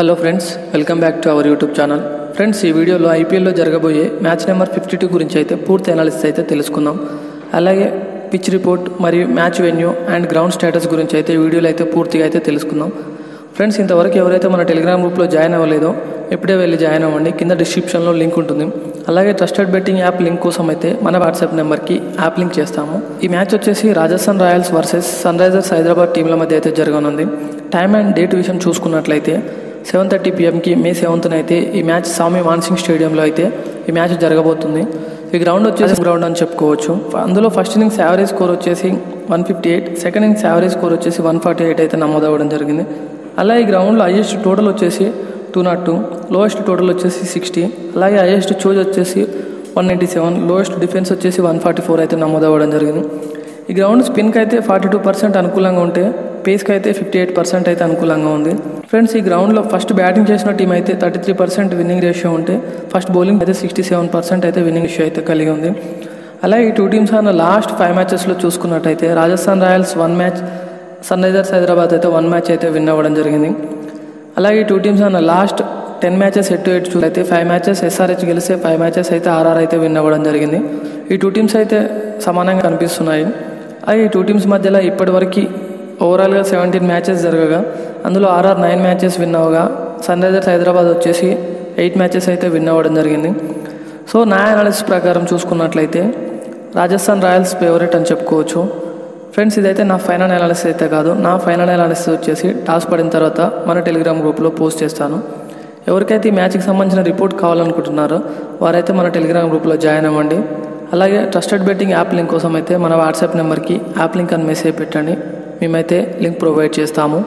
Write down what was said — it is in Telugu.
Hello friends welcome back to our YouTube channel friends ఈ వీడియోలో ఐపీఎల్లో జరగబోయే మ్యాచ్ నెంబర్ ఫిఫ్టీ టూ గురించి అయితే పూర్తి అనాలిసిస్ అయితే తెలుసుకుందాం. అలాగే పిచ్ రిపోర్ట్ మరియు match venue and ground status గురించి అయితే వీడియోలో అయితే పూర్తిగా అయితే తెలుసుకుందాం. ఫ్రెండ్స్ ఇంతవరకు ఎవరైతే మన టెలిగ్రామ్ గ్రూప్లో జాయిన్ అవ్వలేదో ఇప్పుడే వెళ్ళి జాయిన్ అవ్వండి. కింద డిస్క్రిప్షన్లో లింక్ ఉంటుంది. అలాగే ట్రస్టెడ్ బెట్టింగ్ యాప్ లింక్ కోసం అయితే మన వాట్సాప్ నెంబర్కి యాప్ లింక్ చేస్తాము. ఈ మ్యాచ్ వచ్చేసి Rajasthan Royals versus Sunrisers Hyderabad టీంల మధ్య అయితే జరగనుంది. టైం అండ్ డేట్ విషయం చూసుకున్నట్లయితే సెవెన్ థర్టీ పిఎంకి మే సెవెంత్న అయితే ఈ మ్యాచ్ స్వామి మాన్సింగ్ స్టేడియంలో అయితే ఈ మ్యాచ్ జరగబోతుంది. ఈ గ్రౌండ్ వచ్చేసి గ్రౌండ్ అని చెప్పుకోవచ్చు. అందులో ఫస్ట్ ఇన్నింగ్స్ యావరేజ్ స్కోర్ వచ్చేసి one fifty eight second innings average score వచ్చేసి వన్ ఫార్టీ ఎయిట్ అయితే నమోదవ్వడం జరిగింది. అలా ఈ గ్రౌండ్లో హైయెస్ట్ టోటల్ వచ్చేసి two nought two lowest total వచ్చేసి సిక్స్టీ అలాగే హైయెస్ట్ చూజ్ వచ్చేసి one ninety seven lowest defence వచ్చేసి వన్ ఫార్టీ ఫోర్ అయితే నమోదవ్వడం జరిగింది. ఈ గ్రౌండ్ స్పిన్కి అయితే ఫార్టీ టూ పర్సెంట్ అనుకూలంగా ఉంటే పేస్కి అయితే ఫిఫ్టీ ఎయిట్ పర్సెంట్ అయితే అనుకూలంగా ఉంది. ఫ్రెండ్స్ ఈ గ్రౌండ్లో ఫస్ట్ బ్యాటింగ్ చేసిన టీం అయితే thirty three percent winning ratio ఉంటే ఫస్ట్ బౌలింగ్ అయితే సిక్స్టీ సెవెన్ పర్సెంట్ అయితే విన్నింగ్ రేషియో అయితే కలిగి ఉంది. అలాగే ఈ టూ టీమ్స్ అన్న లాస్ట్ ఫైవ్ మ్యాచెస్లో చూసుకున్నట్టయితే Rajasthan Royals one match Sunrisers Hyderabad అయితే వన్ మ్యాచ్ అయితే విన్ అవ్వడం జరిగింది. అలాగే ఈ టూ టీమ్స్ అన్న last ten matches at to ఎయిట్ చూడైతే ఫైవ్ మ్యాచెస్ ఎస్ఆర్హెచ్ గెలిస్తే ఫైవ్ మ్యాచెస్ అయితే ఆర్ఆర్ అయితే విన్ అవ్వడం జరిగింది. ఈ టూ టీమ్స్ అయితే సమానంగా కనిపిస్తున్నాయి. అలాగే ఈ టూ టీమ్స్ మధ్యలో ఇప్పటివరకు ఓవరాల్గా సెవెంటీన్ మ్యాచెస్ జరగగా అందులో ఆర్ఆర్ నైన్ మ్యాచెస్ విన్ అవగా సన్ రైజర్స్ హైదరాబాద్ వచ్చేసి ఎయిట్ మ్యాచెస్ అయితే విన్ అవ్వడం జరిగింది. సో నా అనాలిసిస్ ప్రకారం చూసుకున్నట్లయితే రాజస్థాన్ రాయల్స్ ఫేవరెట్ అని చెప్పుకోవచ్చు. ఫ్రెండ్స్ ఇదైతే నా ఫైనల్ అనాలిసిస్ అయితే కాదు. నా ఫైనల్ అనాలిసిస్ వచ్చేసి టాస్ పడిన తర్వాత మన టెలిగ్రామ్ గ్రూప్లో పోస్ట్ చేస్తాను. ఎవరికైతే ఈ మ్యాచ్కి సంబంధించిన రిపోర్ట్ కావాలనుకుంటున్నారో వారైతే మన టెలిగ్రామ్ గ్రూప్లో జాయిన్ అవ్వండి. అలాగే ట్రస్టెడ్ బెట్టింగ్ యాప్ లింక్ కోసం అయితే మన వాట్సాప్ నెంబర్కి యాప్ లింక్ అని మెసేజ్ పెట్టండి. మేమైతే లింక్ ప్రొవైడ్ చేస్తాము.